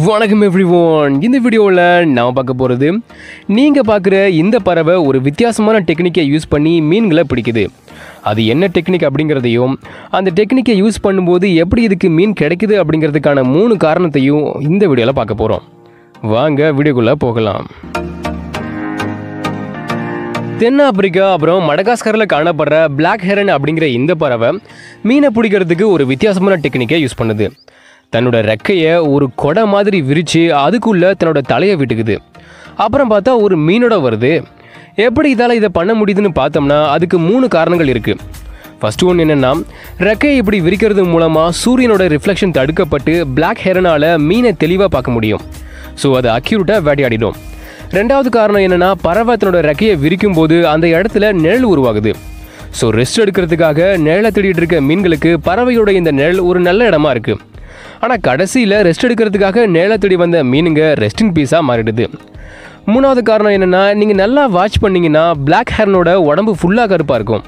வணக்கம் எவ்ரிவோன் இந்த வீடியோவில் நான் பார்க்க போகிறது நீங்கள் பார்க்குற இந்த பறவை ஒரு வித்தியாசமான டெக்னிக்கை யூஸ் பண்ணி மீன்களை பிடிக்குது. அது என்ன டெக்னிக் அப்படிங்கிறதையும் அந்த டெக்னிக்கை யூஸ் பண்ணும்போது எப்படி இதுக்கு மீன் கிடைக்குது அப்படிங்கிறதுக்கான மூணு காரணத்தையும் இந்த வீடியோவில் பார்க்க போகிறோம் வாங்க வீடியோக்குள்ளே போகலாம். தென்னாப்பிரிக்கா அப்புறம் மடகாஸ்கரில் காணப்படுற பிளாக் ஹெரன் அப்படிங்கிற இந்த பறவை மீனை பிடிக்கிறதுக்கு ஒரு வித்தியாசமான டெக்னிக்கை யூஸ் பண்ணுது. தன்னோட ரெக்கையை ஒரு கொடை மாதிரி விரித்து அதுக்குள்ளே தன்னோட தலையை விட்டுக்குது. அப்புறம் பார்த்தா ஒரு மீனோட வருது. எப்படி இதால் இதை பண்ண முடியுதுன்னு பார்த்தோம்னா அதுக்கு மூணு காரணங்கள் இருக்குது ஃபஸ்ட்டு ஒன்று என்னென்னா ரெக்கையை இப்படி விரிக்கிறது மூலமாக சூரியனோட ரிஃப்ளெக்ஷன் தடுக்கப்பட்டு பிளாக் ஹெரனால் மீனை தெளிவாக பார்க்க முடியும். ஸோ அது அக்யூரேட்டாக வேட்டையாடிடும் ரெண்டாவது காரணம் என்னென்னா பறவை தன்னோட ரெக்கையை விரிக்கும் போது அந்த இடத்துல நிழல் உருவாகுது. ஸோ ரெஸ்ட் எடுக்கிறதுக்காக நிழலை தேடிட்டு இருக்க மீன்களுக்கு பறவையோட இந்த நிழல் ஒரு நல்ல இடமா இருக்குது ஆனால் கடைசியில் ரெஸ்ட் எடுக்கிறதுக்காக நிழலை தேடி வந்த மீனுங்க ரெஸ்டிங் பீஸாக மாறிடுது. மூணாவது காரணம் என்னென்னா நீங்கள் நல்லா வாட்ச் பண்ணிங்கன்னா பிளாக் ஹேர்னோட உடம்பு ஃபுல்லாக கருப்பாக இருக்கும்.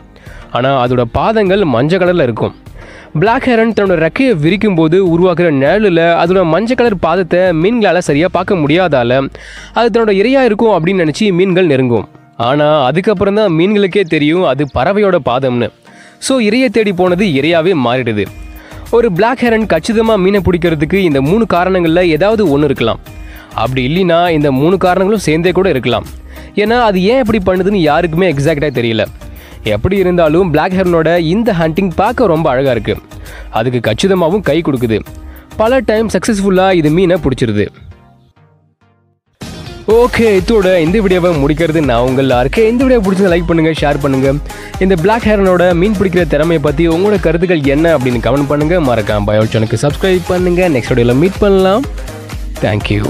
ஆனால் அதோட பாதங்கள் மஞ்சள் கலரில் இருக்கும். பிளாக் ஹெரன் தன்னோட ரெக்கையை விரிக்கும் போது உருவாக்குற நிழலில் அதோட மஞ்சள் கலர் பாதத்தை மீன்களால் சரியாக பார்க்க முடியாதால அது தன்னோட இரையாக இருக்கும் அப்படின்னு நினச்சி மீன்கள் நெருங்கும். ஆனால் அதுக்கப்புறம் தான் மீன்களுக்கே தெரியும் அது பறவையோட பாதம்னு. ஸோ இரையை தேடி போனது இரையாவே மாறிடுது. ஒரு பிளாக் ஹெரன் கச்சிதமாக மீனை பிடிக்கிறதுக்கு இந்த மூணு காரணங்களில் ஏதாவது ஒன்று இருக்கலாம். அப்படி இல்லைன்னா இந்த மூணு காரணங்களும் சேர்ந்தே கூட இருக்கலாம். ஏன்னா அது ஏன் இப்படி பண்ணுதுன்னு யாருக்குமே எக்ஸாக்டாக தெரியல. எப்படி இருந்தாலும் பிளாக் ஹெரனோட இந்த ஹண்டிங் பார்க்க ரொம்ப அழகாக இருக்குது அதுக்கு கச்சிதமாகவும் கை கொடுக்குது. பல டைம் சக்ஸஸ்ஃபுல்லாக இது மீனை பிடிச்சிருது. ஓகே இதோட இந்த வீடியோவை முடிக்கிறது நான் உங்கள் இருக்கேன் இந்த வீடியோ பிடிச்சது லைக் பண்ணுங்கள் ஷேர் பண்ணுங்கள் இந்த பிளாக் ஹேரனோட மீன் பிடிக்கிற திறமையை பற்றி உங்களோட கருத்துக்கள் என்ன அப்படின்னு கமெண்ட் பண்ணுங்கள் மறக்காம பயோ சேனலுக்கு சப்ஸ்கிரைப் பண்ணுங்கள் நெக்ஸ்ட் வீடியோவில் மீட் பண்ணலாம். தேங்க்யூ